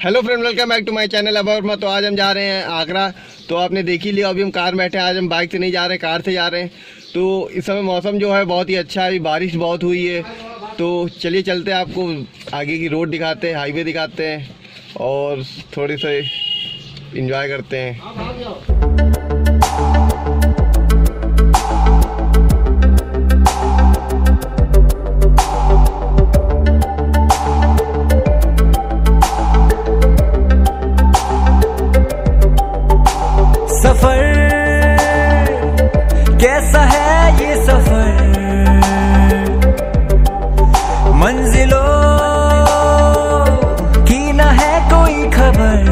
Hello friend welcome back to my channel about मा तो आज हम जा रहे हैं आगरा। तो आपने देख ही लिया, अभी हम कार बैठे हैं। आज हम बाइक से नहीं जा रहे हैं कार से जा रहे हैं। तो इस समय मौसम जो है बहुत ही अच्छा है। अभी बारिश बहुत हुई है। तो चलिए चलते हैं आपको आगे की रोड दिखाते हैं हाईवे दिखाते हैं और थोड़े से इन्जॉय करते हैं। कैसा है ये सफ़र। मंजिलों, की न है कोई खबर।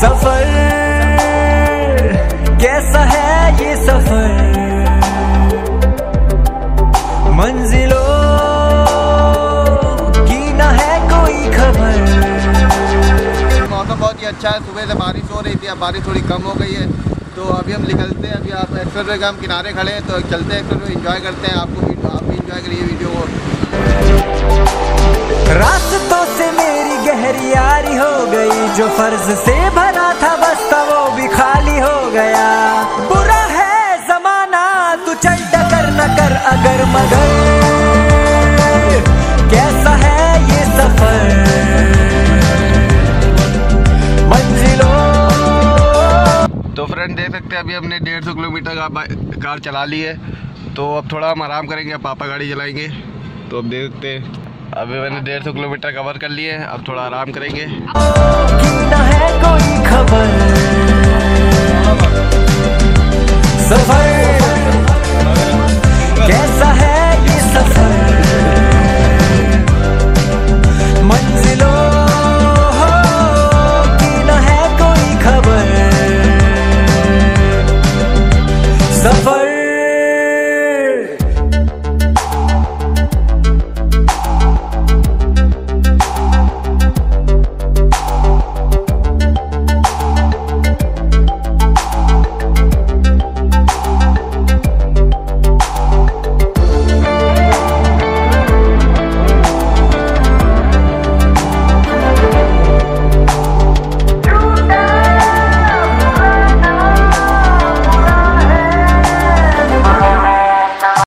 सफ़र, कैसा है ये सफ़र? मंजिलों मौसम बहुत ही अच्छा है। सुबह से बारिश हो रही थी, अब बारिश थोड़ी कम हो गई है। तो अभी हम निकलते हैं, अभी आप एक्सप्रेस वे हम किनारे खड़े हैं तो चलते हैं एक्सप्रेस इंजॉय करते हैं आपको वीडियो, आप भी इंजॉय करिए वीडियो को। रास्तों से मेरी गहरी यारी हो गई, जो फ़र्ज़ से भरा था बस्ता वो भी खाली हो गया। बुरा है जमाना, तू चल तो फ्रेंड देख सकते हैं, अभी हमने डेढ़ सौ किलोमीटर का कार चला ली है। तो अब थोड़ा हम आराम करेंगे, अब पापा गाड़ी चलाएँगे। तो अब देख सकते हैं, अभी मैंने डेढ़ सौ किलोमीटर कवर कर लिए अब थोड़ा आराम करेंगे।